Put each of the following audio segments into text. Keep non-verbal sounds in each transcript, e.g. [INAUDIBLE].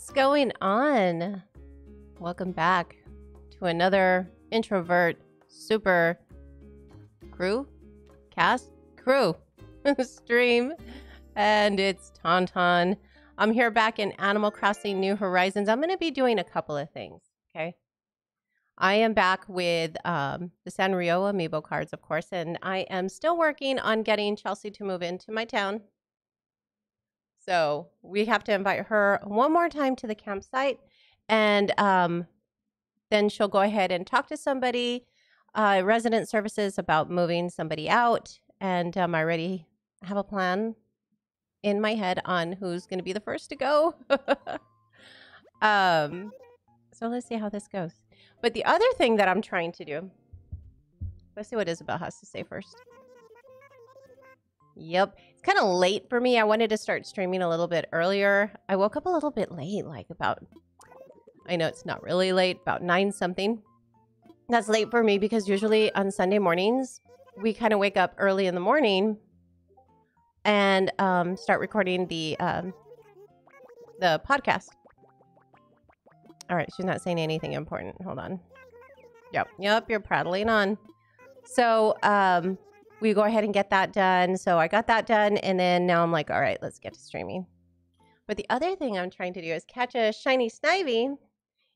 What's going on? Welcome back to another introvert super crew cast crew [LAUGHS] stream. And it's Tauntaun. I'm here back in Animal Crossing New Horizons. I'm going to be doing a couple of things, okay? I am back with um, the Sanrio amiibo cards, of course, and I am still working on getting Chelsea to move into my town. So we have to invite her one more time to the campsite, and um, then she'll go ahead and talk to somebody, uh, resident services, about moving somebody out. And um, I already have a plan in my head on who's going to be the first to go. [LAUGHS] um, so let's see how this goes. But the other thing that I'm trying to do, let's see what Isabelle has to say first. Yep. It's kind of late for me. I wanted to start streaming a little bit earlier. I woke up a little bit late, like about, I know it's not really late, about nine something. That's late for me because usually on Sunday mornings, we kind of wake up early in the morning and um, start recording the um, the podcast. All right, she's not saying anything important. Hold on. Yep, yep, you're prattling on. So um, we go ahead and get that done. So I got that done, and then now I'm like, all right, let's get to streaming. But the other thing I'm trying to do is catch a shiny Snivy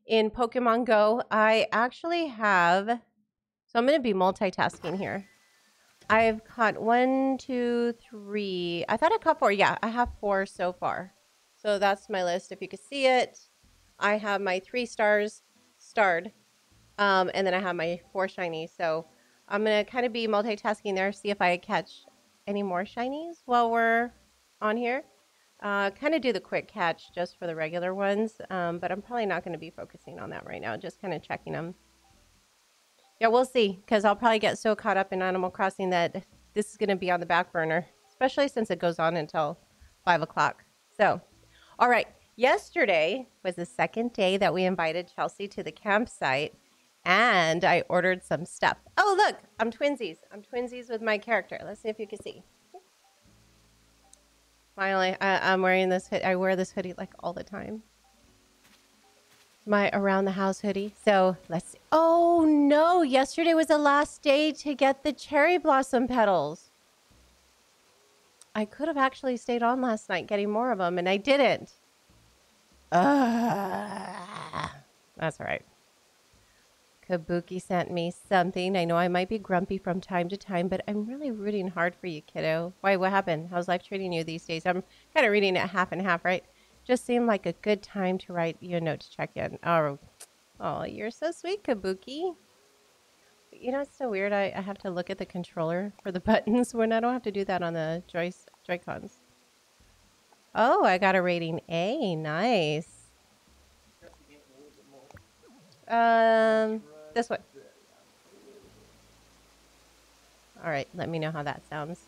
in Pokemon Go. I actually have, so I'm going to be multitasking here. I've caught one, two, three. I thought I caught four. Yeah, I have four so far. So that's my list. If you could see it, I have my three stars starred. Um, and then I have my four shinies. So I'm going to kind of be multitasking there, see if I catch any more shinies while we're on here. Uh, kind of do the quick catch just for the regular ones, um, but I'm probably not going to be focusing on that right now, just kind of checking them. Yeah, we'll see, because I'll probably get so caught up in Animal Crossing that this is going to be on the back burner, especially since it goes on until 5 o'clock. So, all right, yesterday was the second day that we invited Chelsea to the campsite, and I ordered some stuff. Oh, look, I'm twinsies. I'm twinsies with my character. Let's see if you can see. Finally, I, am wearing this hoodie. I wear this hoodie like all the time my around the house hoodie. So let's see. Oh no, yesterday was the last day to get the cherry blossom petals. I could have actually stayed on last night getting more of them and I didn't. Uh, that's all right. Kabuki sent me something. I know I might be grumpy from time to time, but I'm really rooting hard for you, kiddo. Why, what happened? How's life treating you these days? I'm kind of reading it half and half, right? Just seemed like a good time to write you a note to check in. Oh, oh, you're so sweet, Kabuki. You know, it's so weird. I, I have to look at the controller for the [LAUGHS] buttons when I don't have to do that on the Joy Joy-Cons. Oh, I got a rating A. Nice. Um, this one. All right, let me know how that sounds.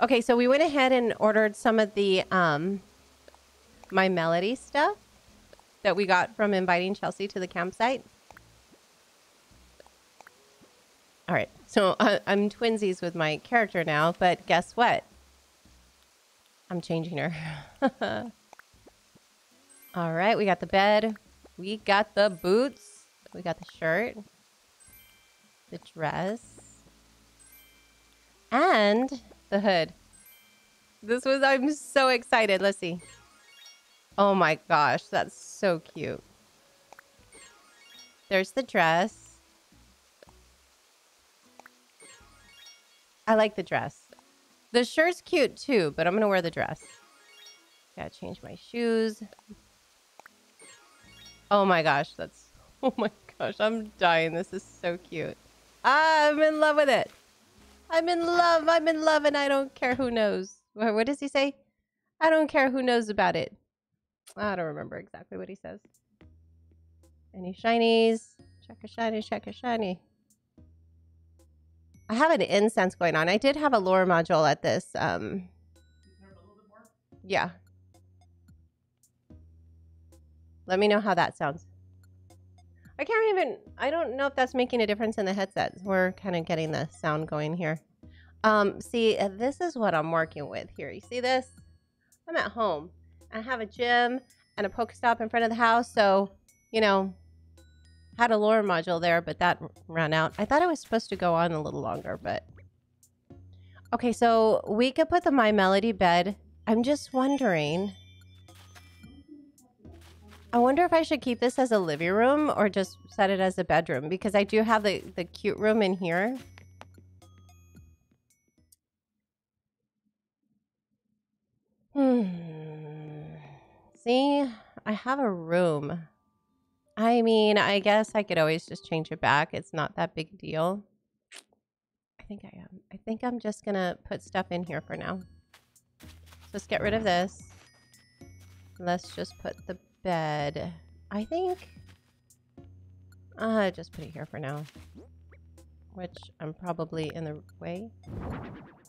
Okay, so we went ahead and ordered some of the um, my melody stuff that we got from inviting Chelsea to the campsite. All right, so I, I'm twinsies with my character now, but guess what? I'm changing her. [LAUGHS] All right, we got the bed. We got the boots. We got the shirt. The dress. And the hood. This was, I'm so excited. Let's see. Oh my gosh, that's so cute. There's the dress. I like the dress. The shirt's cute too, but I'm gonna wear the dress. Gotta change my shoes. Oh my gosh, that's... [LAUGHS] Oh my gosh, I'm dying. This is so cute. I'm in love with it. I'm in love. I'm in love and I don't care who knows. What does he say? I don't care who knows about it. I don't remember exactly what he says. Any shinies? Check a shiny, check a shiny. I have an incense going on. I did have a lure module at this. Um, yeah. Let me know how that sounds. I can't even, I don't know if that's making a difference in the headset. We're kind of getting the sound going here. Um, see, this is what I'm working with here. You see this? I'm at home. I have a gym and a Pokestop in front of the house. So, you know, had a lure module there, but that ran out. I thought it was supposed to go on a little longer, but... Okay, so we could put the My Melody bed. I'm just wondering... I wonder if I should keep this as a living room or just set it as a bedroom because I do have the, the cute room in here. Hmm. See, I have a room. I mean, I guess I could always just change it back. It's not that big a deal. I think I am. I think I'm just going to put stuff in here for now. Let's get rid of this. Let's just put the bed. I think... Uh, just put it here for now. Which I'm probably in the way.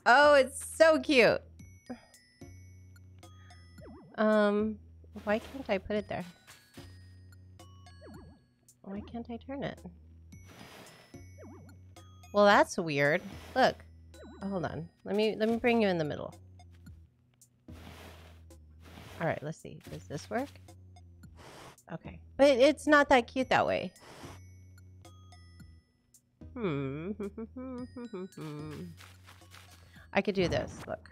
Oh, it's so cute. Um, why can't I put it there? Why can't I turn it? Well, that's weird. Look. Oh, hold on. Let me let me bring you in the middle. All right, let's see. Does this work? Okay. But it's not that cute that way. Hmm. [LAUGHS] I could do this. Look.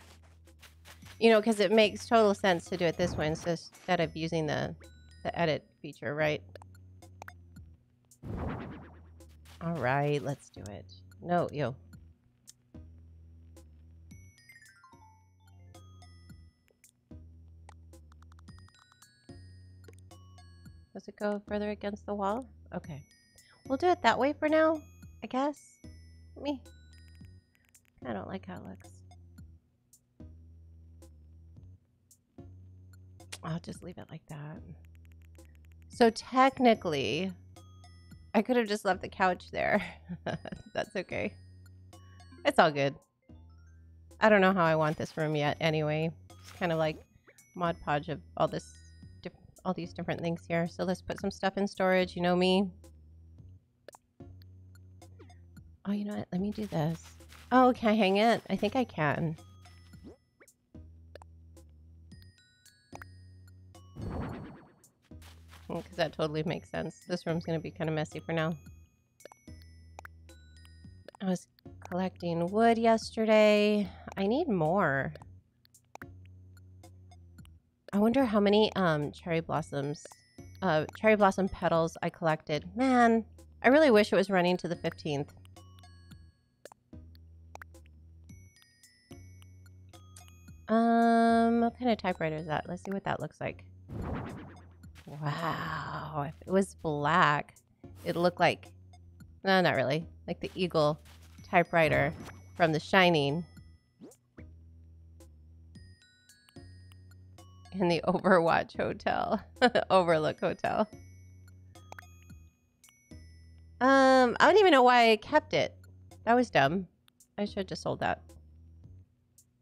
You know, because it makes total sense to do it this way instead of using the, the edit feature, right? All right, let's do it. No, yo. Does it go further against the wall? Okay. We'll do it that way for now, I guess. Me. I don't like how it looks. I'll just leave it like that. So technically, I could have just left the couch there. [LAUGHS] That's okay. It's all good. I don't know how I want this room yet anyway. It's kind of like Mod Podge of all this all these different things here. So let's put some stuff in storage. You know me. Oh, you know what? Let me do this. Oh, can I hang it? I think I can. Hmm, because that totally makes sense. This room's going to be kind of messy for now. I was collecting wood yesterday. I need more. I wonder how many um, cherry blossoms, uh, cherry blossom petals I collected. Man, I really wish it was running to the 15th. Um, what kind of typewriter is that? Let's see what that looks like. Wow. If it was black, it looked like, no, not really, like the Eagle typewriter from The Shining. In the [LAUGHS] Overwatch Hotel. [LAUGHS] Overlook Hotel. Um, I don't even know why I kept it. That was dumb. I should have just sold that.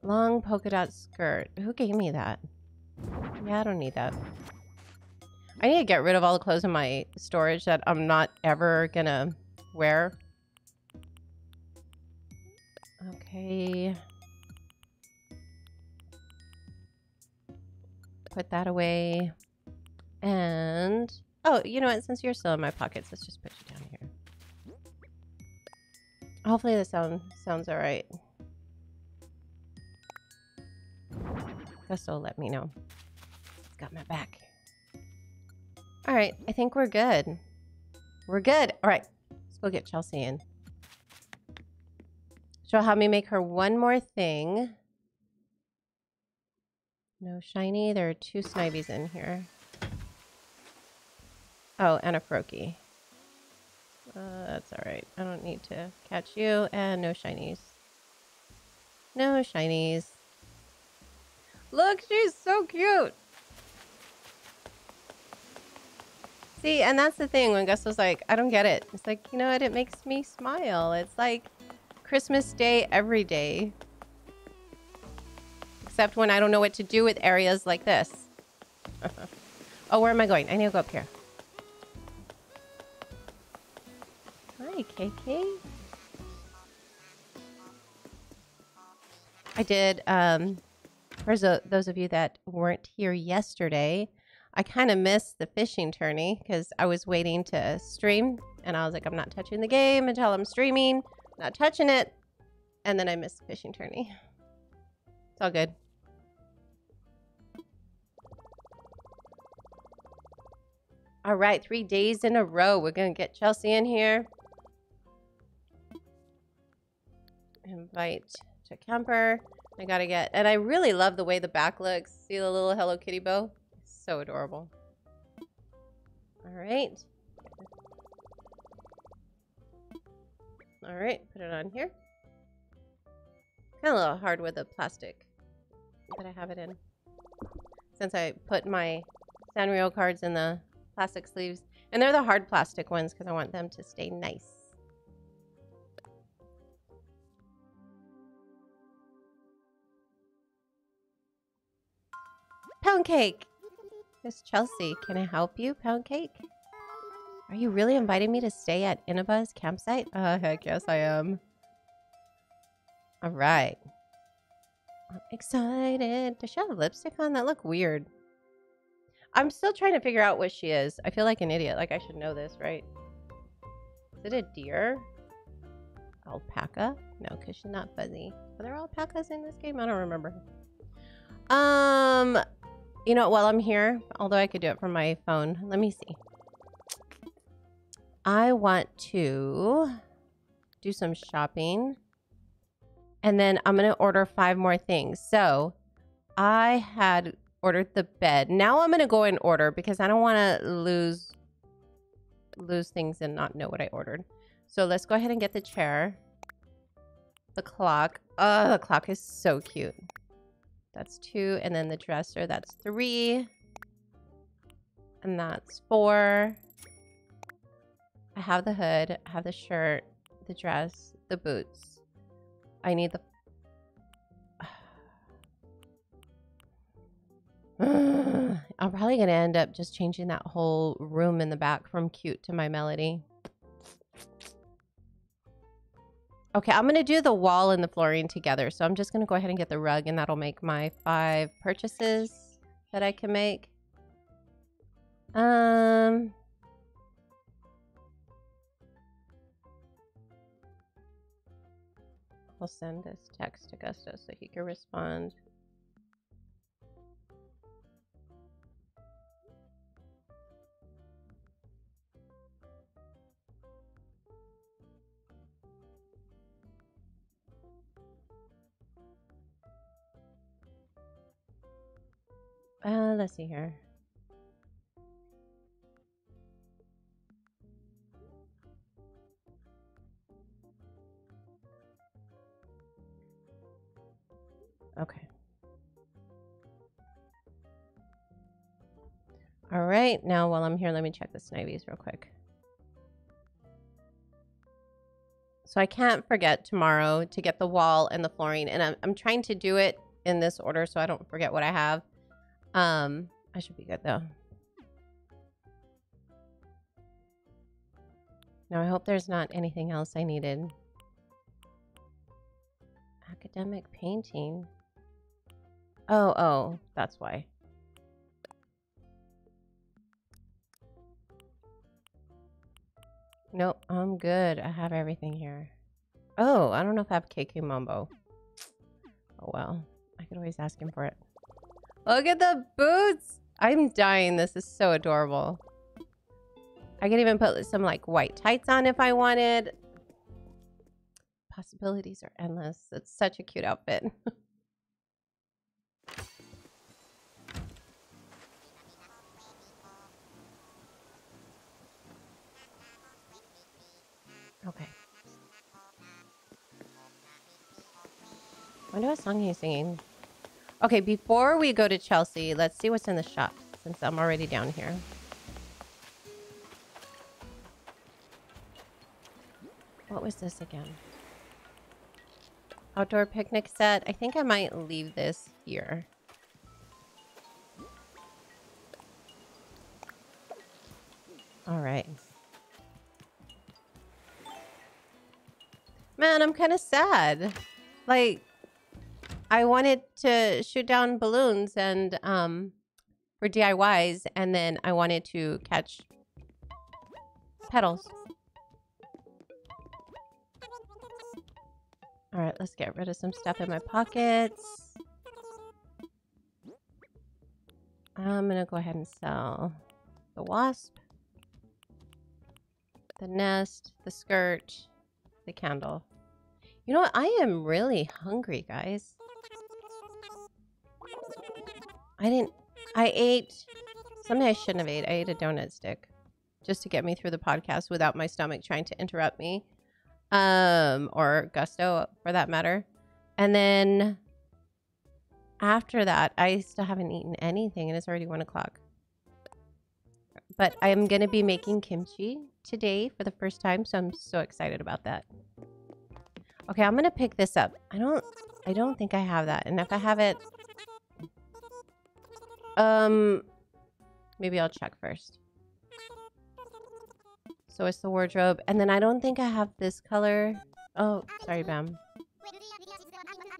Long polka dot skirt. Who gave me that? Yeah, I don't need that. I need to get rid of all the clothes in my storage that I'm not ever gonna wear. Okay. Put that away. And... Oh, you know what? Since you're still in my pockets, let's just put you down here. Hopefully the sound sounds alright. Gusto, let me know. It's got my back. All right, I think we're good. We're good. All right, let's go get Chelsea in. She'll help me make her one more thing. No shiny. There are two Snivies in here. Oh, and a Froakie. Uh, that's all right. I don't need to catch you. And no shinies. No shinies. Look, she's so cute. See, and that's the thing when Gus was like, I don't get it. It's like, you know what? It makes me smile. It's like Christmas Day every day. Except when I don't know what to do with areas like this. [LAUGHS] oh, where am I going? I need to go up here. Hi, KK. I did, um, for those of you that weren't here yesterday, I kind of missed the fishing tourney because I was waiting to stream and I was like, I'm not touching the game until I'm streaming, not touching it. And then I missed the fishing tourney. It's all good. All right, three days in a row. We're going to get Chelsea in here. Invite to camper. I got to get... And I really love the way the back looks. See the little Hello Kitty bow? So adorable. All right. All right, put it on here. Kind of a little hard with the plastic that I have it in. Since I put my Sanrio cards in the plastic sleeves. And they're the hard plastic ones because I want them to stay nice. Pound cake! Miss Chelsea, can I help you, Pound Cake? Are you really inviting me to stay at Inaba's campsite? Uh, heck yes I am. Alright. I'm excited. Does she lipstick on? That look weird. I'm still trying to figure out what she is. I feel like an idiot. Like I should know this, right? Is it a deer? Alpaca? No, because she's not fuzzy. Are there alpacas in this game? I don't remember. Um, you know, while I'm here, although I could do it from my phone, let me see. I want to do some shopping. And then I'm going to order five more things. So I had ordered the bed. Now I'm going to go in order because I don't want to lose lose things and not know what I ordered. So let's go ahead and get the chair. The clock. Oh, the clock is so cute. That's two. And then the dresser, that's three. And that's four. I have the hood, I have the shirt, the dress, the boots. I need the... [SIGHS] I'm probably going to end up just changing that whole room in the back from cute to my melody. Okay, I'm going to do the wall and the flooring together. So I'm just going to go ahead and get the rug and that'll make my five purchases that I can make. Um... I'll send this text to Gusto so he can respond. Uh, let's see here. Okay. All right, now while I'm here, let me check the Snivies real quick. So I can't forget tomorrow to get the wall and the flooring, and I'm, I'm trying to do it in this order so I don't forget what I have. Um, I should be good though. Now I hope there's not anything else I needed. Academic painting. Oh, oh, that's why. Nope, I'm good. I have everything here. Oh, I don't know if I have KK Mambo. Oh well, I could always ask him for it. Look at the boots! I'm dying. This is so adorable. I could even put some like white tights on if I wanted. Possibilities are endless. It's such a cute outfit. [LAUGHS] okay. I wonder what song he's singing. Okay, before we go to Chelsea, let's see what's in the shop since I'm already down here. What was this again? Outdoor picnic set. I think I might leave this here. All right. Man, I'm kind of sad. Like, I wanted to shoot down balloons and um, for DIYs, and then I wanted to catch petals. All right, let's get rid of some stuff in my pockets. I'm gonna go ahead and sell the wasp, the nest, the skirt, the candle. You know what? I am really hungry, guys. I didn't... I ate... Something I shouldn't have ate. I ate a donut stick. Just to get me through the podcast without my stomach trying to interrupt me. Um, or Gusto, for that matter. And then... After that, I still haven't eaten anything. And it's already 1 o'clock. But I'm going to be making kimchi today for the first time. So I'm so excited about that. Okay, I'm gonna pick this up. I don't I don't think I have that. And if I have it um maybe I'll check first. So it's the wardrobe. And then I don't think I have this color. Oh, sorry, Bam.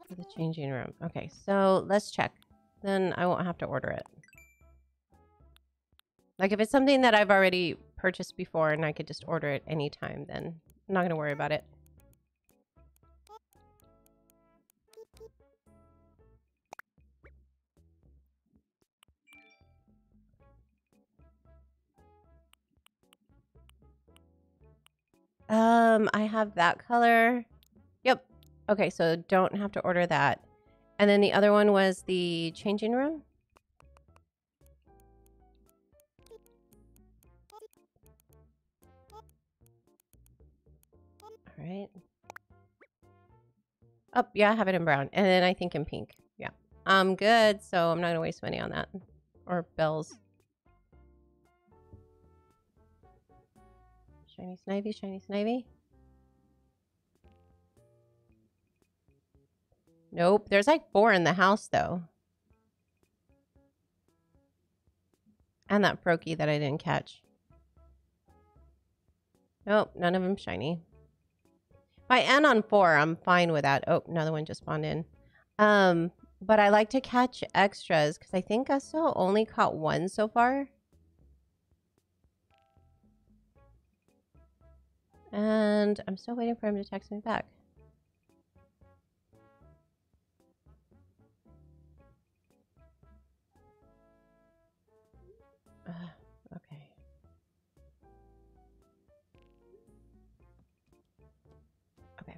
For the changing room. Okay, so let's check. Then I won't have to order it. Like if it's something that I've already purchased before and I could just order it anytime, then I'm not going to worry about it. Um, I have that color. Yep. Okay, so don't have to order that. And then the other one was the changing room. All right. Oh, yeah, I have it in brown. And then I think in pink. Yeah. I'm good, so I'm not going to waste money on that. Or bells. Shiny Snivy, Shiny Snivy. Nope. There's like four in the house, though. And that Froakie that I didn't catch. Nope, none of them shiny. If I end on four, I'm fine with that. Oh, another one just spawned in. Um, but I like to catch extras because I think I still only caught one so far. And I'm still waiting for him to text me back. [SIGHS] Okay. Okay.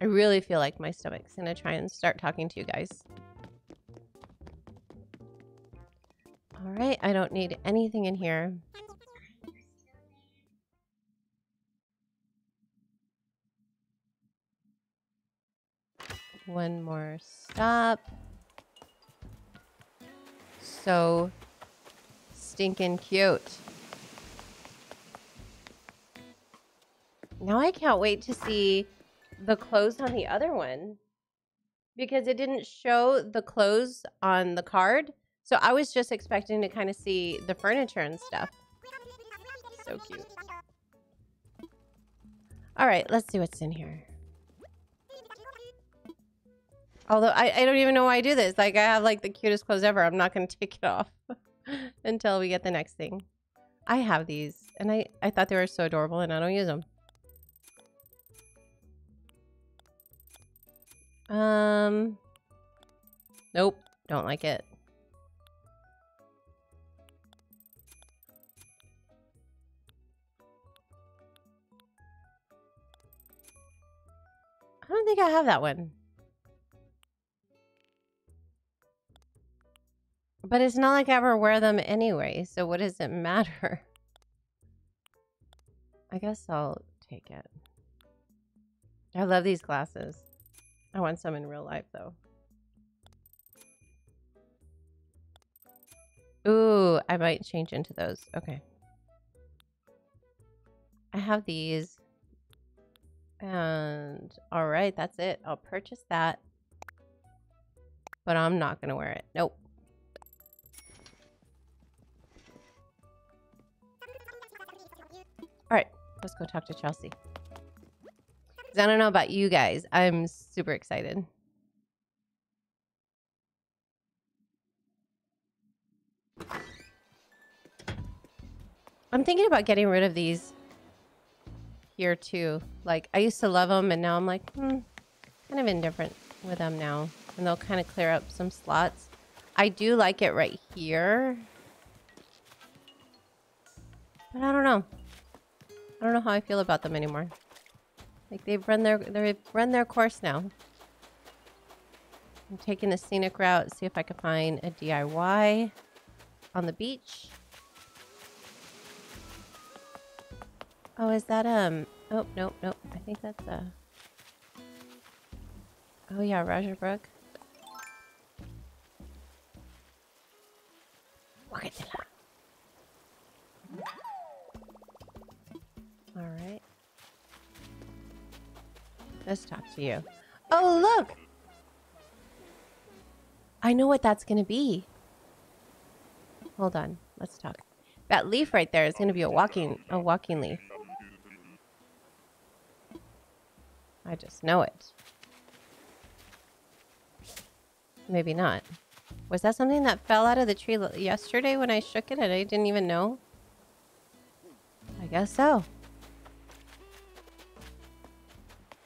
I really feel like my stomach's gonna try and start talking to you guys. Alright, I don't need anything in here. One more stop. So stinking cute. Now I can't wait to see the clothes on the other one because it didn't show the clothes on the card. So I was just expecting to kind of see the furniture and stuff. So cute. All right, let's see what's in here. Although I, I don't even know why I do this. Like I have like the cutest clothes ever. I'm not going [LAUGHS] to take it off [LAUGHS] until we get the next thing. I have these and I, I thought they were so adorable and I don't use them. Um, nope, don't like it. I don't think I have that one. But it's not like I ever wear them anyway, so what does it [LAUGHS] matter? I guess I'll take it. I love these glasses. I want some in real life, though. Ooh, I might change into those. Okay. I have these. And, alright, that's it. I'll purchase that. But I'm not going to wear it. Nope. All right, let's go talk to Chelsea. I don't know about you guys. I'm super excited. I'm thinking about getting rid of these here too. Like I used to love them and now I'm like, hmm, kind of indifferent with them now. And they'll kind of clear up some slots. I do like it right here. But I don't know. I don't know how I feel about them anymore. Like they've run their they've run their course now. I'm taking the scenic route, see if I can find a DIY on the beach. Oh, is that um oh nope nope. I think that's uh Oh yeah, Roger Brook. Alright. Let's talk to you. Oh, look! I know what that's going to be. Hold on. Let's talk. That leaf right there is going to be a walking a walking leaf. I just know it. Maybe not. Was that something that fell out of the tree yesterday when I shook it and I didn't even know? I guess so.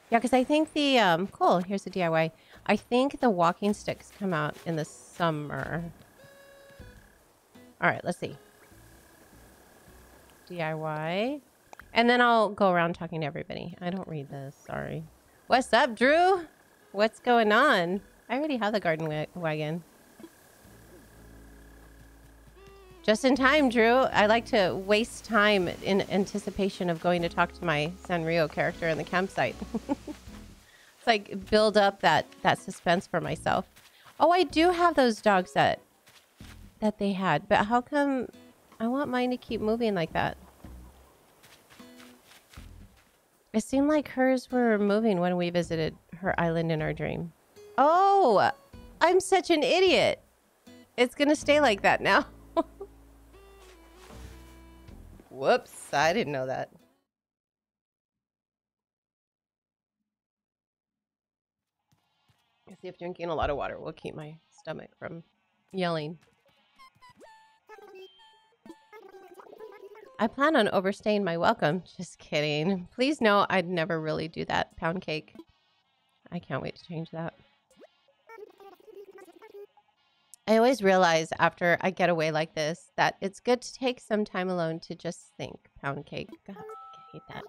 Yeah, because I think the, um, cool, here's the DIY. I think the walking sticks come out in the summer. All right, let's see. DIY. And then I'll go around talking to everybody. I don't read this, sorry. What's up, Drew? What's going on? I already have the garden wa wagon. Just in time, Drew. I like to waste time in anticipation of going to talk to my Sanrio character in the campsite. [LAUGHS] it's like build up that, that suspense for myself. Oh, I do have those dogs that that they had, but how come I want mine to keep moving like that? It seemed like hers were moving when we visited her island in our dream. Oh, I'm such an idiot. It's gonna stay like that now. [LAUGHS] Whoops, I didn't know that. see if drinking a lot of water will keep my stomach from yelling. I plan on overstaying my welcome. [LAUGHS] Just kidding. Please know I'd never really do that pound cake. I can't wait to change that. I always realize after I get away like this that it's good to take some time alone to just think. Pound cake. God, I hate that.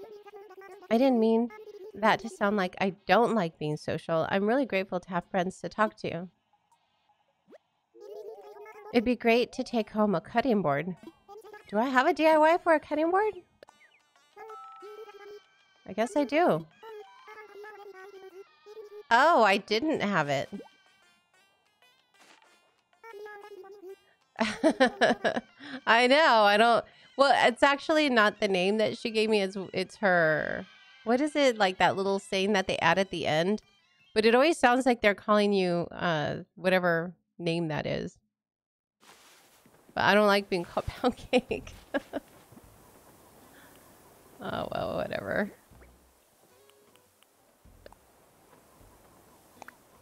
I didn't mean that to sound like I don't like being social. I'm really grateful to have friends to talk to. It'd be great to take home a cutting board. Do I have a DIY for a cutting board? I guess I do. Oh, I didn't have it. [LAUGHS] I know. I don't. Well, it's actually not the name that she gave me. It's it's her. What is it like that little saying that they add at the end? But it always sounds like they're calling you uh whatever name that is. But I don't like being called [LAUGHS] pound cake. [LAUGHS] oh well, whatever.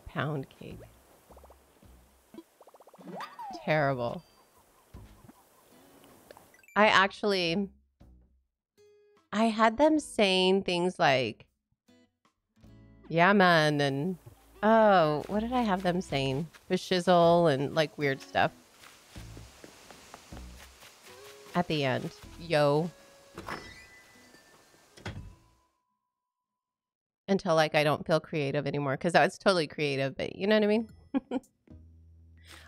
Pound cake. Terrible. I actually I had them saying things like Yeah man and oh, what did I have them saying? The shizzle and like weird stuff. At the end. Yo. Until like I don't feel creative anymore because that was totally creative, but you know what I mean? [LAUGHS]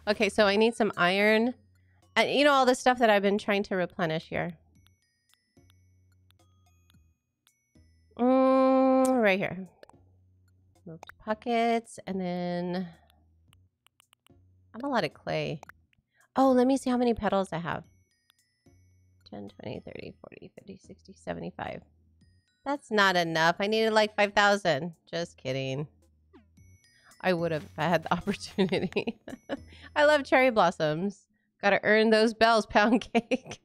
okay, so I need some iron. And you know all the stuff that I've been trying to replenish here. Mm, right here. Move to pockets and then I have a lot of clay. Oh, let me see how many petals I have. 10, 20, 30, 40, 50, 60, 75. That's not enough. I needed like 5,000. Just kidding. I would have if I had the [LAUGHS] opportunity. I love cherry blossoms. Gotta earn those bells, pound [LAUGHS] cake.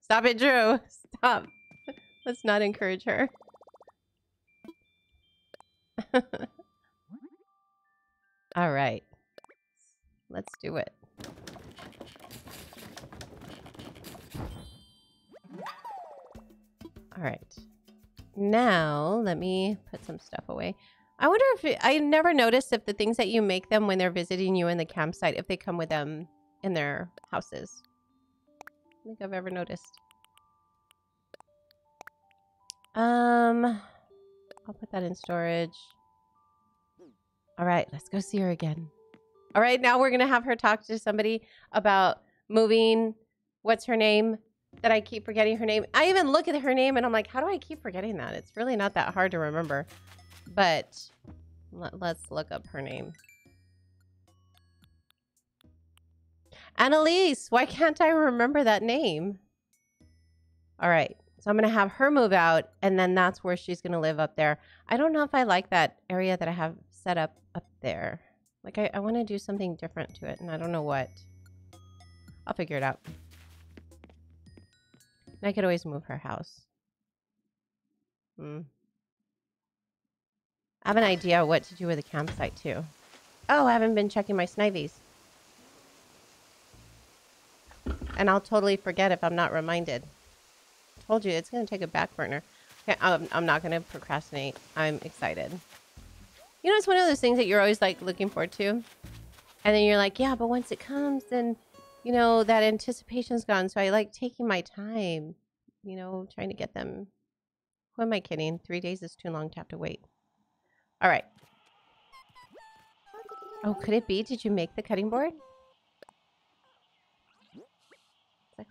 Stop it, Drew. Stop. Let's not encourage her. [LAUGHS] All right. Let's do it. All right. Now, let me put some stuff away. I wonder if it, I never noticed if the things that you make them when they're visiting you in the campsite, if they come with them in their houses. I think I've ever noticed. Um, I'll put that in storage. All right, let's go see her again. All right, now we're going to have her talk to somebody about moving. What's her name? That I keep forgetting her name. I even look at her name and I'm like, how do I keep forgetting that? It's really not that hard to remember. But let, let's look up her name. Annalise, why can't I remember that name? All right, so I'm going to have her move out, and then that's where she's going to live up there. I don't know if I like that area that I have set up up there. Like, I, I want to do something different to it, and I don't know what. I'll figure it out. And I could always move her house. Hmm. I have an idea what to do with a campsite, too. Oh, I haven't been checking my snivies. And I'll totally forget if I'm not reminded. Told you, it's going to take a back burner. Okay, I'm, I'm not going to procrastinate. I'm excited. You know, it's one of those things that you're always, like, looking forward to. And then you're like, yeah, but once it comes, then, you know, that anticipation's gone. So I like taking my time, you know, trying to get them. Who am I kidding? Three days is too long to have to wait. All right. Oh, could it be? Did you make the cutting board?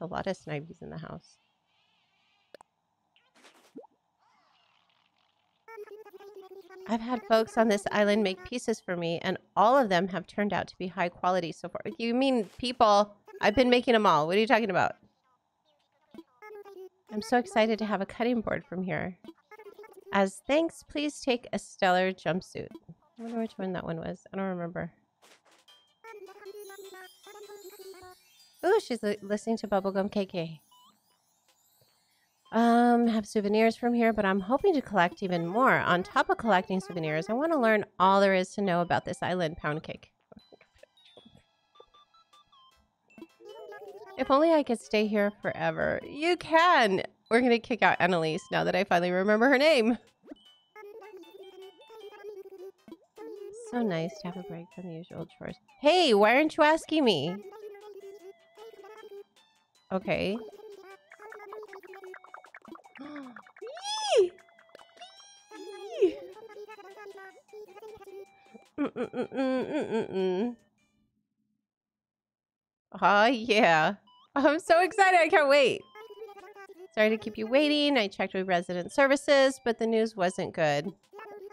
A lot of snivies in the house. I've had folks on this island make pieces for me, and all of them have turned out to be high quality so far. You mean people? I've been making them all. What are you talking about? I'm so excited to have a cutting board from here. As thanks, please take a stellar jumpsuit. I wonder which one that one was. I don't remember. Oh, she's listening to Bubblegum KK. Um, have souvenirs from here, but I'm hoping to collect even more. On top of collecting souvenirs, I want to learn all there is to know about this island pound cake. If only I could stay here forever. You can! We're gonna kick out Annalise now that I finally remember her name. So nice to have a break from the usual chores. Hey, why aren't you asking me? Okay. Uh, [GASPS] yeah. [LAUGHS] I'm so excited. I can't wait. Sorry to keep you waiting. I checked with resident services, but the news wasn't good.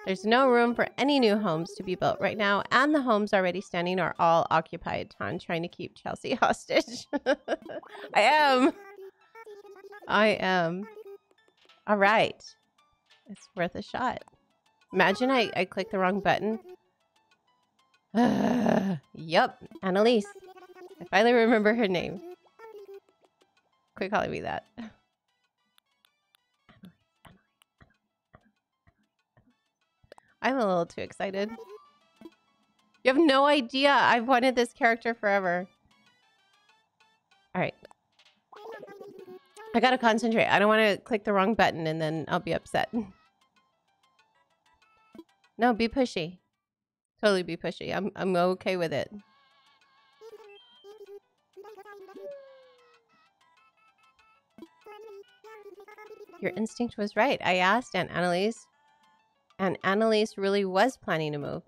There's no room for any new homes to be built right now, and the homes already standing are all occupied. Ton trying to keep Chelsea [LAUGHS] hostage. I am. I am. All right. It's worth a shot. Imagine I, I click the wrong button. [SIGHS] Uh, yep, Annalise. I finally remember her name. Quit calling me that. [LAUGHS] I'm a little too excited. You have no idea. I've wanted this character forever. All right. I gotta concentrate. I don't want to click the wrong button and then I'll be upset. [LAUGHS] No, be pushy. Totally be pushy. I'm I'm okay with it. Your instinct was right. I asked Aunt Annalise, and Annalise really was planning to move.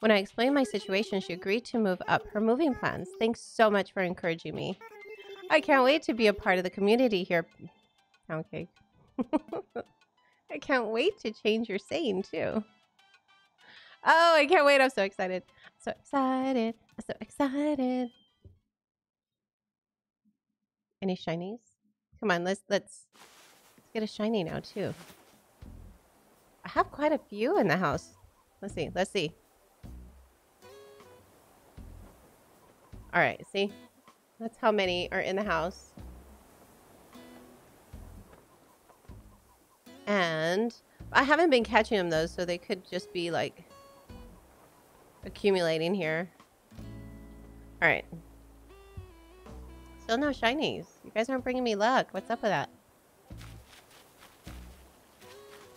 When I explained my situation, she agreed to move up her moving plans. Thanks so much for encouraging me. I can't wait to be a part of the community here. Cake. [LAUGHS] I can't wait to change your saying too. Oh, I can't wait. I'm so excited. So excited. I'm so excited. Any shinies? Come on, let's let's let's get a shiny now too. I have quite a few in the house. Let's see. Let's see. All right, see? That's how many are in the house. And I haven't been catching them though, so they could just be like accumulating here. All right. Still no shinies. You guys aren't bringing me luck. What's up with that?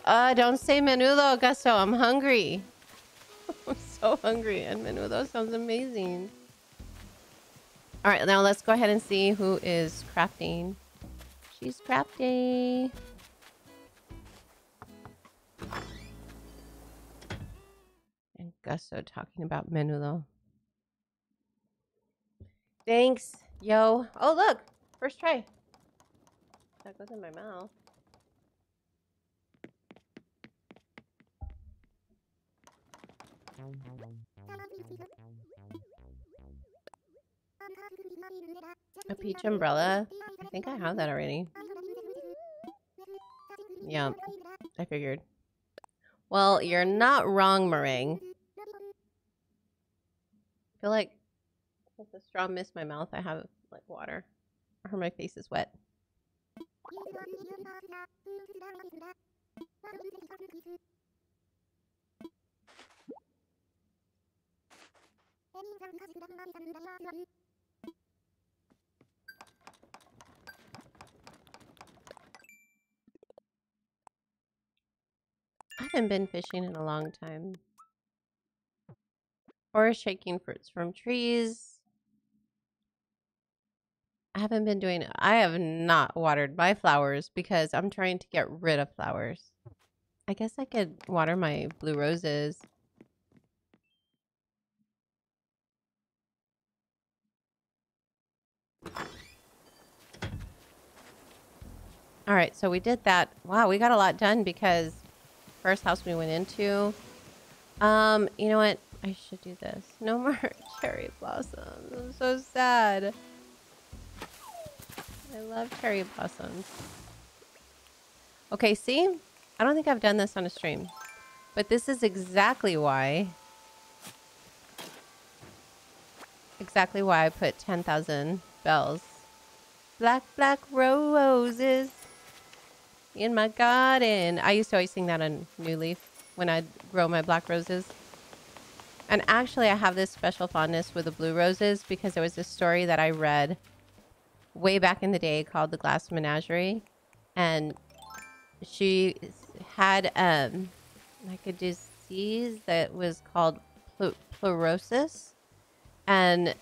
Uh, don't say menudo, Gusto. I'm hungry. [LAUGHS] I'm so hungry, and menudo sounds amazing. All right, now let's go ahead and see who is crafting. She's crafting. And Gusto talking about menudo. Thanks, yo. Oh, look. First try. That goes in my mouth. A peach umbrella? I think I have that already. Yeah, I figured. Well, you're not wrong, Merengue. I feel like if the straw missed my mouth, I have like water. Or my face is wet. I haven't been fishing in a long time. Or shaking fruits from trees. I haven't been doing I have not watered my flowers because I'm trying to get rid of flowers. I guess I could water my blue roses. All right, so we did that. Wow, we got a lot done because first house we went into. Um, you know what? I should do this. No more [LAUGHS] cherry blossoms. I'm so sad. I love cherry blossoms. Okay, see? I don't think I've done this on a stream. But this is exactly why... Exactly why I put 10,000 bells. Black, black roses in my garden. I used to always sing that on New Leaf when I'd grow my black roses. And actually, I have this special fondness with the blue roses because there was this story that I read way back in the day called The Glass Menagerie. And she had um, like a disease that was called pl- pleurosis. And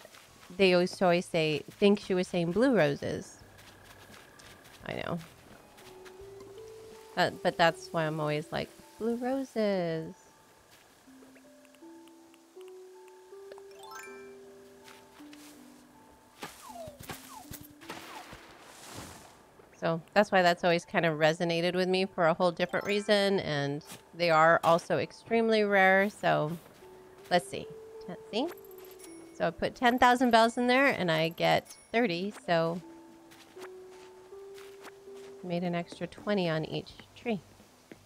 they to always say, think she was saying blue roses. I know. Uh, but that's why I'm always like, blue roses. So that's why that's always kind of resonated with me for a whole different reason. And they are also extremely rare. So let's see. See. So I put 10,000 bells in there and I get 30. So made an extra 20 on each.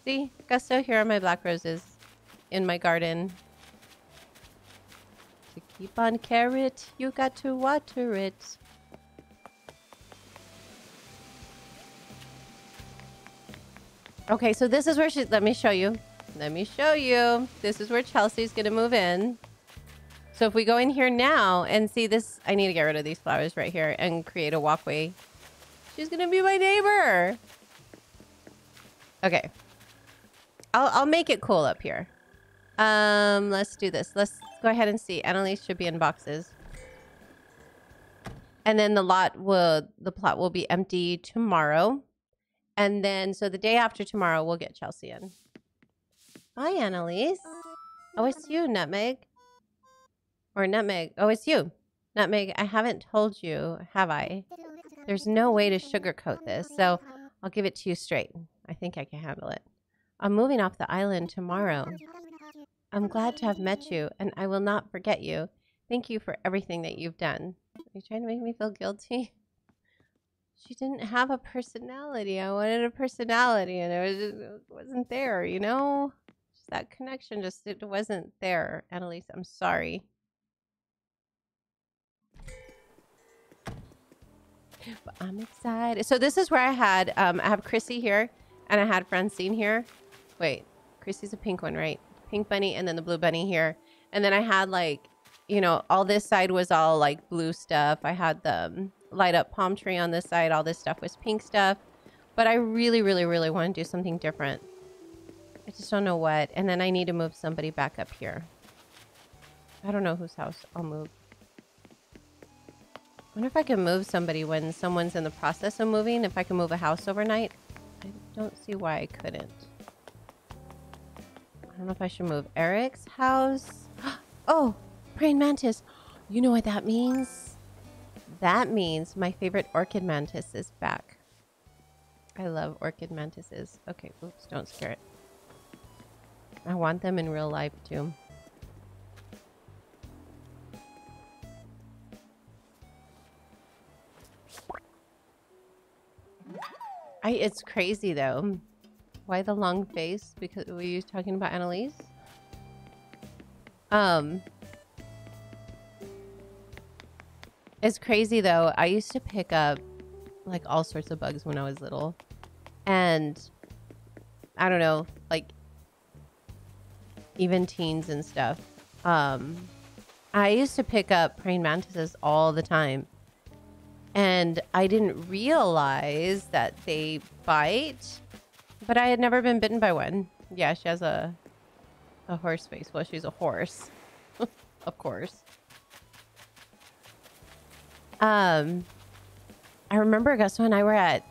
See, Gusto, here are my black roses in my garden. To keep on carrot, you got to water it. Okay, so this is where she, let me show you. Let me show you. This is where Chelsea's gonna move in. So if we go in here now and see this, I need to get rid of these flowers right here and create a walkway. She's gonna be my neighbor. Okay. I'll, I'll make it cool up here. Um, let's do this. Let's go ahead and see. Annalise should be in boxes. And then the lot will, the plot will be empty tomorrow. And then, so the day after tomorrow, we'll get Chelsea in. Bye, Annalise. Oh, it's you, Nutmeg. Or Nutmeg. Oh, it's you. Nutmeg, I haven't told you, have I? There's no way to sugarcoat this, so I'll give it to you straight. I think I can handle it. I'm moving off the island tomorrow. I'm glad to have met you, and I will not forget you. Thank you for everything that you've done. Are you trying to make me feel guilty? [LAUGHS] She didn't have a personality. I wanted a personality, and it was just, it wasn't there. You know, just that connection just it wasn't there. Annalise, I'm sorry. But I'm excited. So this is where I had um, I have Chrissy here, and I had Francine here. Wait, Chrissy's a pink one, right? Pink bunny, and then the blue bunny here, and then I had like, you know, all this side was all like blue stuff. I had the um, light up palm tree on this side. All this stuff was pink stuff, but I really, really, really want to do something different. I just don't know what. And then I need to move somebody back up here. I don't know whose house I'll move. I wonder if I can move somebody when someone's in the process of moving. If I can move a house overnight. I don't see why I couldn't. I don't know if I should move Eric's house. [GASPS] Oh, praying mantis. You know what that means? That means my favorite orchid mantis is back. I love orchid mantises. Okay, oops, don't scare it. I want them in real life too. I it's crazy though. Why the long face? Because were you talking about Annalise? Um It's crazy though. I used to pick up like all sorts of bugs when I was little. And I don't know, like even teens and stuff. Um I used to pick up praying mantises all the time and I didn't realize that they bite, but I had never been bitten by one. Yeah, she has a a horse face. Well, she's a horse, [LAUGHS] of course. Um, I remember Gusto and I were at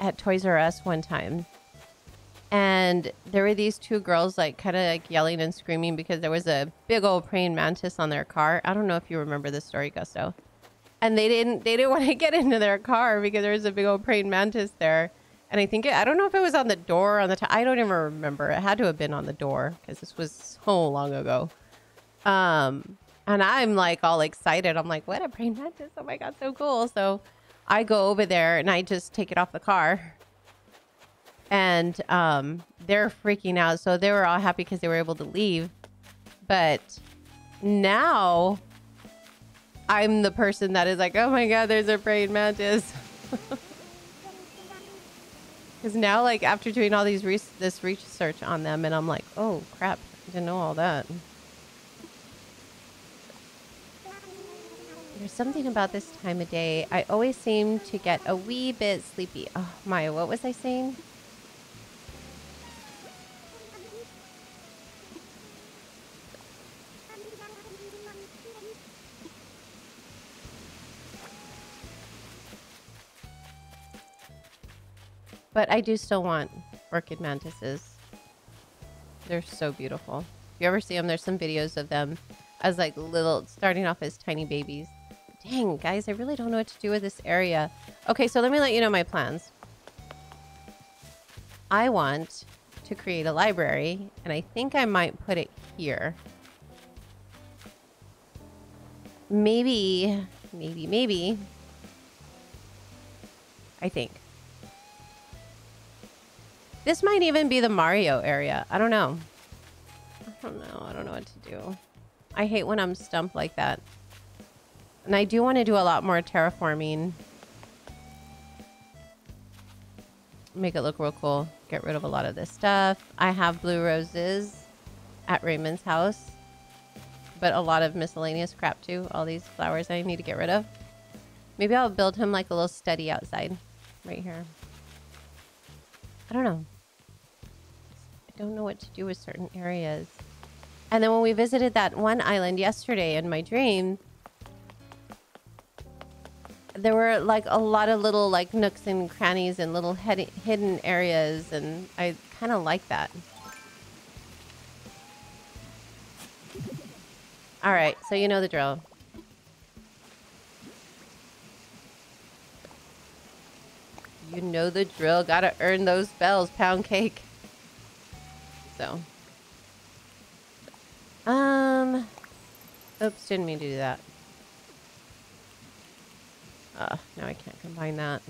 at Toys R Us one time, and there were these two girls like kind of like yelling and screaming because there was a big old praying mantis on their car. I don't know if you remember this story, Gusto and they didn't they didn't [LAUGHS] want to get into their car because there was a big old praying mantis there and i think it, i don't know if it was on the door on the i don't even remember. It had to have been on the door because this was so long ago. Um and i'm like all excited. I'm like what a praying mantis oh my god so cool. So i go over there and i just take it off the car. And um they're freaking out. So they were all happy because they were able to leave. But now I'm the person that is like, oh my god, there's a praying mantis. [LAUGHS] Because now, like, after doing all these re this research on them, and I'm like, oh crap, I didn't know all that. There's something about this time of day. I always seem to get a wee bit sleepy. Oh, Maya, what was I saying? But I do still want orchid mantises. They're so beautiful. If you ever see them, there's some videos of them as like little, starting off as tiny babies. Dang, guys, I really don't know what to do with this area. Okay, so let me let you know my plans. I want to create a library, and I think I might put it here. Maybe, maybe, maybe. I think. This might even be the Mario area. I don't know. I don't know. I don't know what to do. I hate when I'm stumped like that. And I do want to do a lot more terraforming. Make it look real cool. Get rid of a lot of this stuff. I have blue roses at Raymond's house. But a lot of miscellaneous crap too. All these flowers I need to get rid of. Maybe I'll build him like a little study outside. Right here. I don't know don't know what to do with certain areas. And then when we visited that one island yesterday in my dream, there were like a lot of little like nooks and crannies and little hidden areas and I kind of like that. All right, so you know the drill. You know the drill. Gotta earn those bells, pound cake. So. Um. Oops, didn't mean to do that. Uh, now I can't combine that.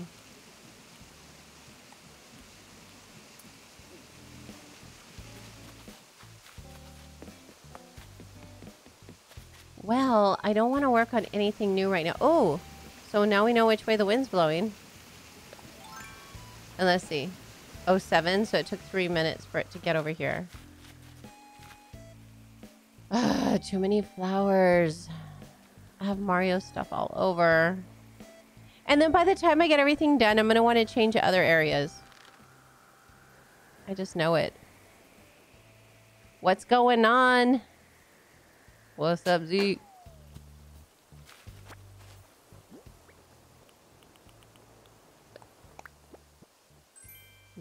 Well, I don't want to work on anything new right now. Oh, so now we know which way the wind's blowing. And let's see. 07, so it took three minutes for it to get over here. Ah, too many flowers. I have Mario stuff all over. And then by the time I get everything done, I'm going to want to change other areas. I just know it. What's going on? What's up, Zeke?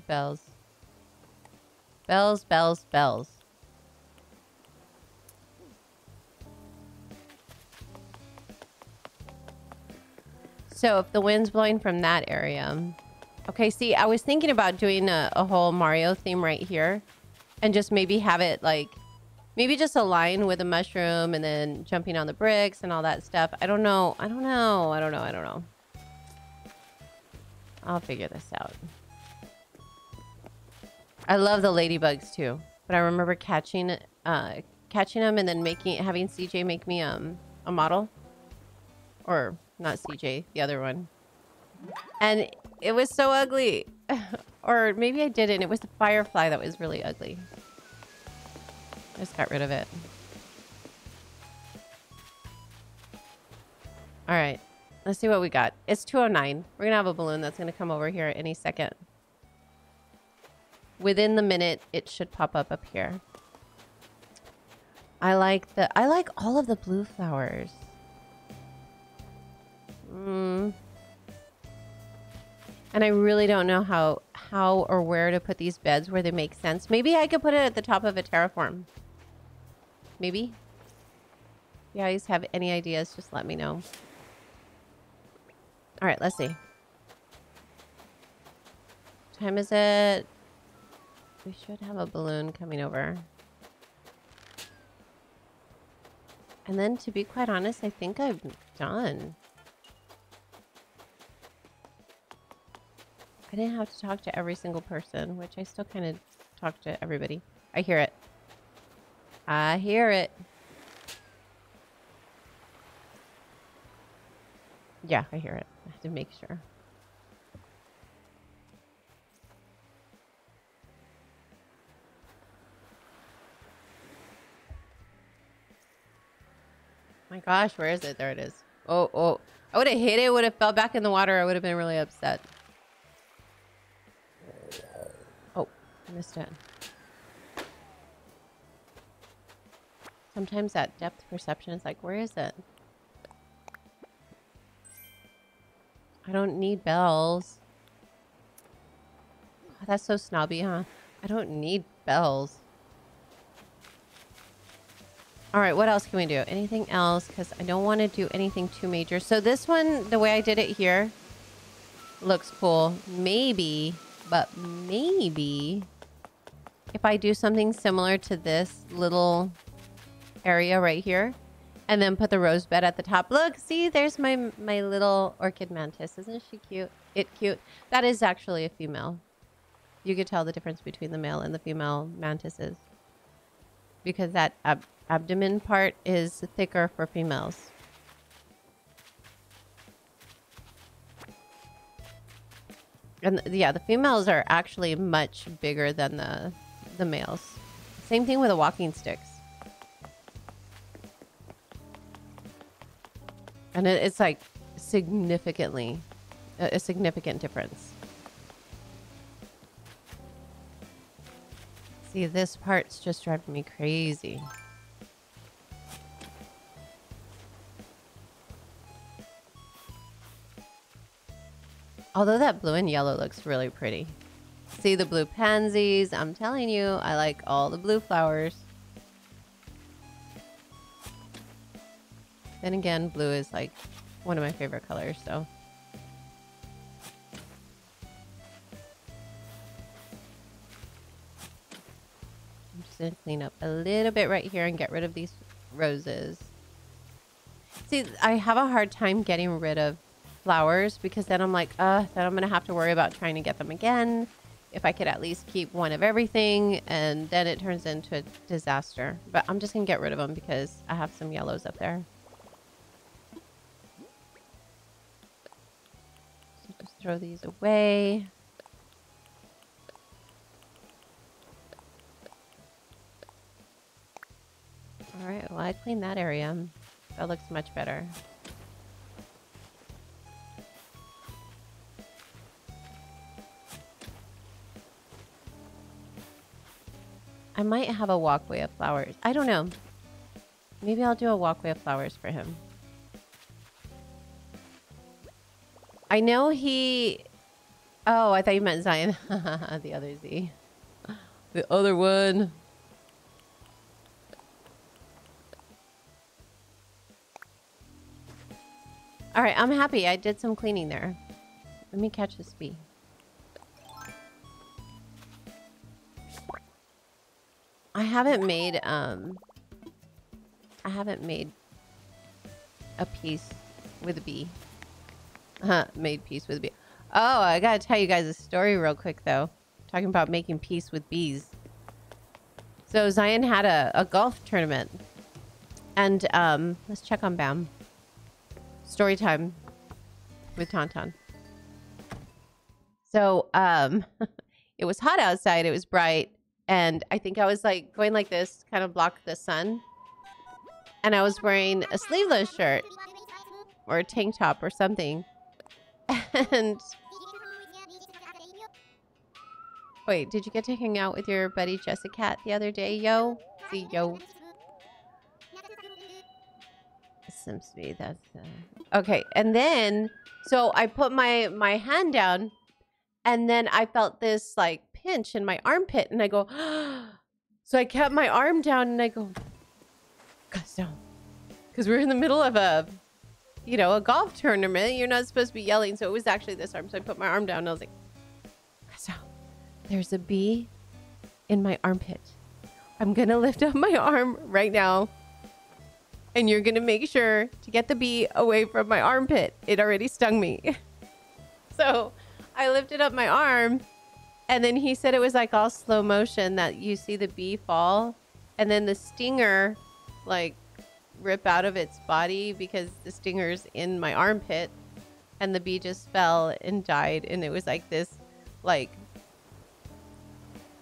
Bells. Bells, bells, bells. So if the wind's blowing from that area... Okay, see, I was thinking about doing a, a whole Mario theme right here. And just maybe have it, like... Maybe just a line with a mushroom and then jumping on the bricks and all that stuff. I don't know. I don't know. I don't know. I don't know. I'll figure this out. I love the ladybugs too. But I remember catching uh catching them and then making having CJ make me um a model. Or not CJ, the other one. And it was so ugly. [LAUGHS] or maybe I didn't. It was the firefly that was really ugly. I just got rid of it. All right. Let's see what we got. It's 209. We're going to have a balloon that's going to come over here any second within the minute, it should pop up up here. I like the, I like all of the blue flowers. Mm. And I really don't know how, how or where to put these beds where they make sense. Maybe I could put it at the top of a terraform. Maybe. If you guys have any ideas, just let me know. All right, let's see. time is it? We should have a balloon coming over. And then, to be quite honest, I think I'm done. I didn't have to talk to every single person, which I still kind of talk to everybody. I hear it. I hear it. Yeah, I hear it. I have to make sure. My gosh, where is it? There it is. Oh, oh. I would have hit it, would have fell back in the water. I would have been really upset. Oh, I missed it. Sometimes that depth perception is like, where is it? I don't need bells. Oh, that's so snobby, huh? I don't need bells. All right, what else can we do? Anything else? Because I don't want to do anything too major. So this one, the way I did it here, looks cool. Maybe, but maybe if I do something similar to this little area right here and then put the rose bed at the top. Look, see, there's my my little orchid mantis. Isn't she cute? It cute. That is actually a female. You could tell the difference between the male and the female mantises because that ab abdomen part is thicker for females. And yeah, the females are actually much bigger than the the males. Same thing with the walking sticks. And it, it's like significantly a, a significant difference. See, this part's just driving me crazy. Although that blue and yellow looks really pretty. See the blue pansies? I'm telling you, I like all the blue flowers. Then again, blue is like one of my favorite colors, so. Going to clean up a little bit right here and get rid of these roses. See, I have a hard time getting rid of flowers because then I'm like, uh, then I'm going to have to worry about trying to get them again. If I could at least keep one of everything and then it turns into a disaster. But I'm just going to get rid of them because I have some yellows up there. So just throw these away. Alright, well I cleaned that area. That looks much better. I might have a walkway of flowers. I don't know. Maybe I'll do a walkway of flowers for him. I know he... Oh, I thought you meant Zion. [LAUGHS] the other Z. The other one. All right, I'm happy. I did some cleaning there. Let me catch this bee. I haven't made um I haven't made a piece with a bee. Uh, made peace with a bee. Oh, I gotta tell you guys a story real quick though. Talking about making peace with bees. So Zion had a, a golf tournament. And um let's check on Bam. Story time with Tauntaun. So um [LAUGHS] it was hot outside, it was bright, and I think I was like going like this, kind of block the sun. And I was wearing a sleeveless shirt or a tank top or something. [LAUGHS] And wait, did you get to hang out with your buddy Jessica the other day, yo? See, yo. Seems to be that's uh... okay. And then, so I put my my hand down, and then I felt this like pinch in my armpit, and I go. [GASPS] so I kept my arm down, and I go, "Guys, down," because we're in the middle of a you know, a golf tournament. You're not supposed to be yelling. So it was actually this arm. So I put my arm down and I was like, so there's a bee in my armpit. I'm to lift up my arm right now. And you're going to make sure to get the bee away from my armpit. It already stung me. [LAUGHS] so I lifted up my arm. And then he said it was like all slow motion that you see the bee fall. And then the stinger, like, rip out of its body because the stinger's in my armpit and the bee just fell and died and it was like this like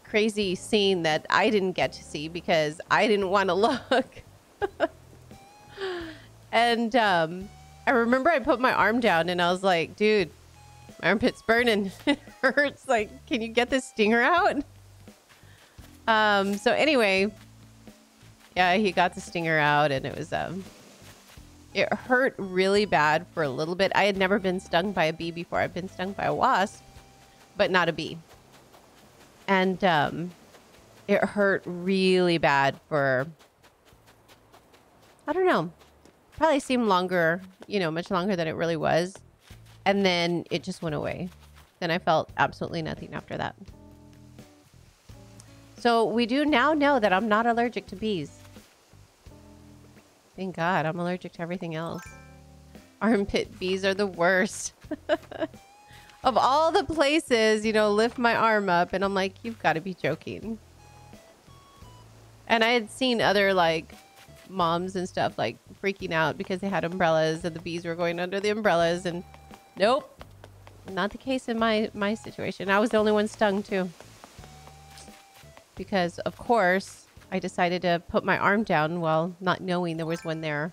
crazy scene that I didn't get to see because I didn't want to [LAUGHS] look. And um I remember I put my arm down and I was like, dude, my armpit's burning. [LAUGHS] it hurts. Like, can you get this stinger out? Um, so anyway, yeah, he got the stinger out and it was um it hurt really bad for a little bit. I had never been stung by a bee before. I've been stung by a wasp, but not a bee. And um it hurt really bad for I don't know. Probably seemed longer, you know, much longer than it really was. And then it just went away. Then I felt absolutely nothing after that. So we do now know that I'm not allergic to bees. Thank God, I'm allergic to everything else. [LAUGHS] Armpit bees are the worst. [LAUGHS] of all the places, you know, lift my arm up and I'm like, you've got to be joking. And I had seen other like moms and stuff like freaking out because they had umbrellas and the bees were going under the umbrellas and nope. Not the case in my my situation. I was the only one stung too. Because of course, I decided to put my arm down while not knowing there was one there.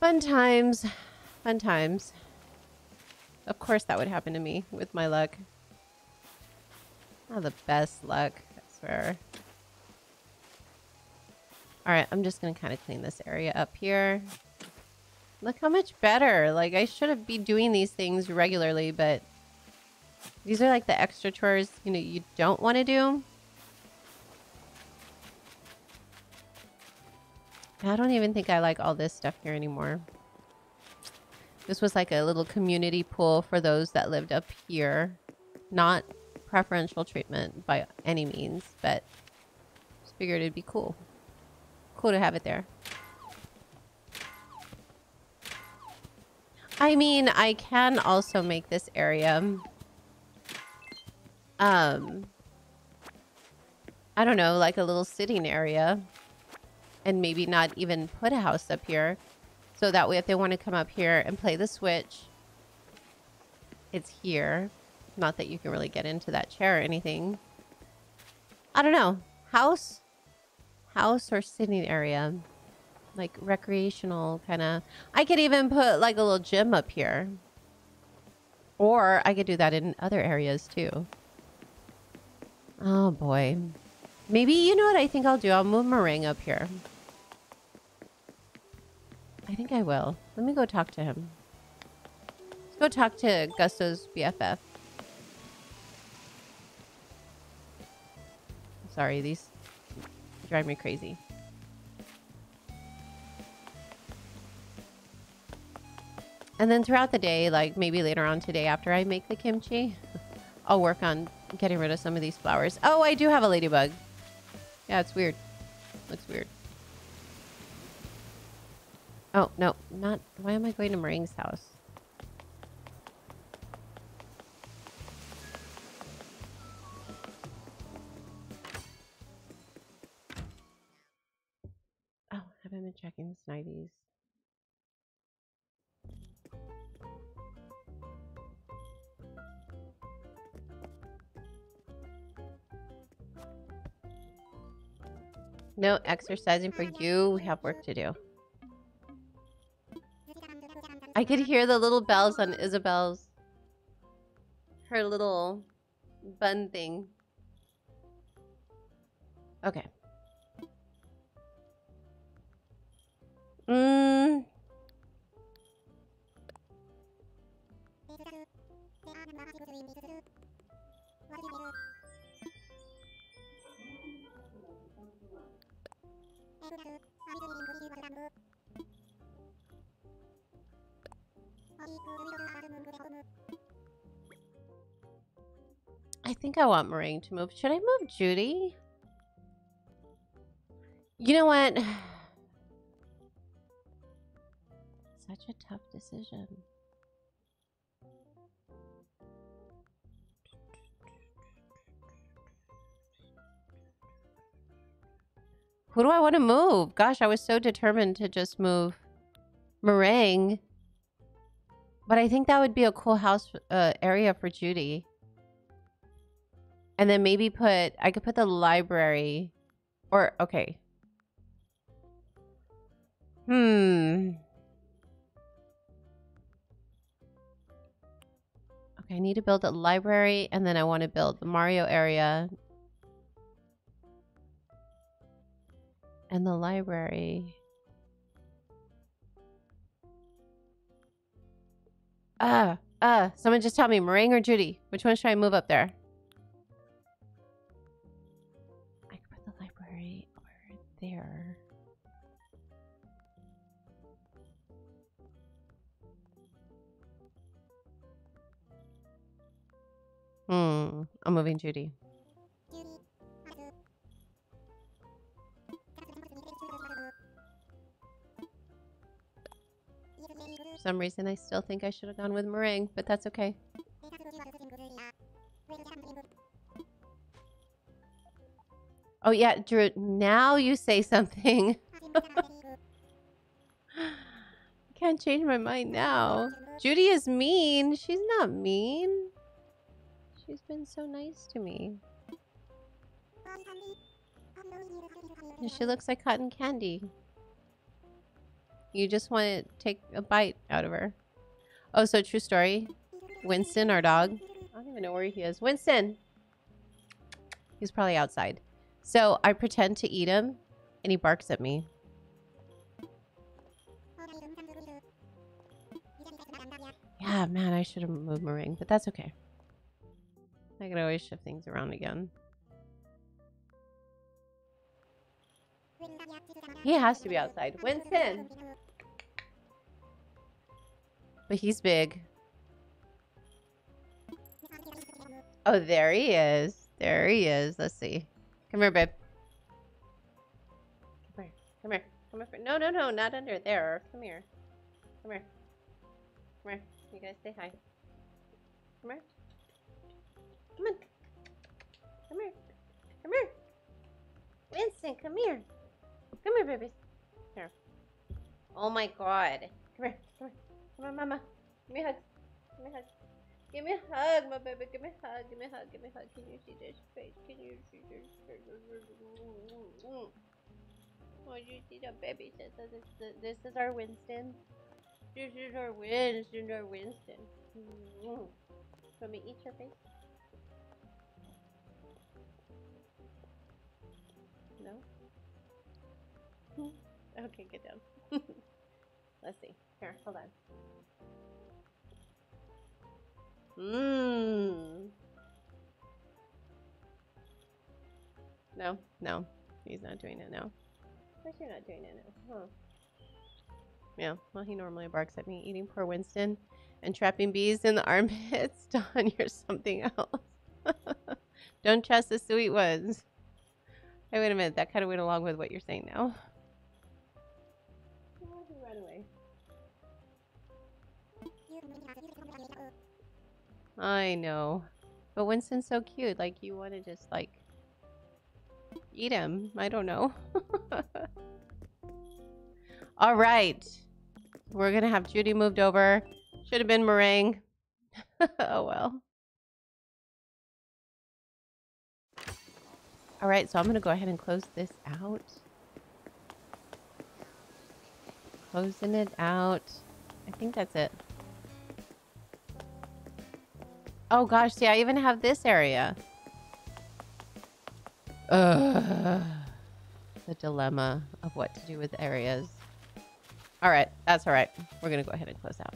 Fun times. Fun times. Of course that would happen to me with my luck. Not the best luck, I swear. Alright, I'm just to kind of clean this area up here. Look how much better. Like, I should have be doing these things regularly, but... These are like the extra chores, you know, you don't want to do. I don't even think I like all this stuff here anymore. This was like a little community pool for those that lived up here. Not preferential treatment by any means, but just figured it'd be cool. Cool to have it there. I mean, I can also make this area um I don't know, like a little sitting area and maybe not even put a house up here. So that way if they want to come up here and play the Switch, it's here. Not that you can really get into that chair or anything. I don't know. House? House or sitting area? Like recreational kind of... I could even put like a little gym up here. Or I could do that in other areas too. Oh boy. Maybe you know what I think I'll do? I'll move Merengue up here. I think I will. Let me go talk to him. Let's go talk to Gusto's BFF. Sorry, these drive me crazy. And then throughout the day, like maybe later on today after I make the kimchi, [LAUGHS] I'll work on getting rid of some of these flowers. Oh, I do have a ladybug. Yeah, it's weird. Looks weird. Oh, no, not... Why am I going to Merengue's house? Checking the. No exercising for you. We have work to do. I could hear the little bells on Isabelle's... her little bun thing. Okay. Mm. I think I want Merengue to move. Should I move Judy? You know what? Such a tough decision. Who do I want to move? Gosh, I was so determined to just move Merengue. But I think that would be a cool house uh, area for Judy. And then maybe put, I could put the library. Or, okay. Hmm. Okay, I need to build a library and then I want to build the Mario area. And the library. Uh, uh, someone just tell me, Merengue or Judy? Which one should I move up there? I could put the library over there. Hmm, I'm moving Judy. For some reason, I still think I should have gone with Merengue, but that's okay. Oh yeah, Drew, now you say something. [LAUGHS] I can't change my mind now. Judy is mean. She's not mean. She's been so nice to me. She looks like cotton candy. You just want to take a bite out of her. Oh, so true story. Winston, our dog. I don't even know where he is. Winston! He's probably outside. So I pretend to eat him, and he barks at me. Yeah, man, I should have moved Merengue, but that's okay. I can always shift things around again. He has to be outside. Winston! But he's big. Oh, there he is. There he is. Let's see. Come here, babe. Come here. Come here. Come here. No, no, no. Not under there. Come here. Come here. Come here. You guys say hi. Come here. Come on. Come here. Come here. Winston, come here. Come here, babies. Here. Oh my god. Come here. Come here. Come on, mama. Give me a hug. Give me a hug. Give me a hug, my baby. Give me a hug. Give me a hug. Give me a hug. Can you see this face? Can you see this face? Oh, you see the baby? This is, this is our Winston. This is our Winston, our Winston. Let me eat your face. [LAUGHS] okay, get down. [LAUGHS] Let's see. Here, hold on. Mmm. No, no. He's not doing it now. Of course you're not doing it now. Huh. Yeah, well, he normally barks at me eating poor Winston and trapping bees in the armpits. [LAUGHS] Don, you're something else. Don't trust the sweet ones. Hey, wait a minute. That kind of went along with what you're saying now. I know. But Winston's so cute. Like, you want to just, like, eat him. I don't know. [LAUGHS] All right. We're going to have Judy moved over. Should have been merengue. [LAUGHS] oh, well. All right, so I'm going to go ahead and close this out. Closing it out. I think that's it. Oh gosh, see, I even have this area. Ugh. The dilemma of what to do with areas. All right, that's all right. We're to go ahead and close out.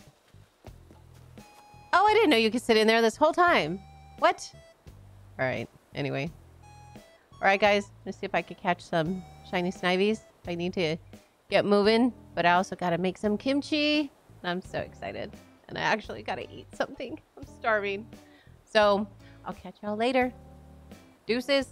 Oh, I didn't know you could sit in there this whole time. What? All right, anyway. All right, guys, let's see if I could catch some shiny snivies. I need to get moving, but I also got to make some kimchi. I'm so excited. And I actually got to eat something. I'm starving. So I'll catch y'all later. Deuces.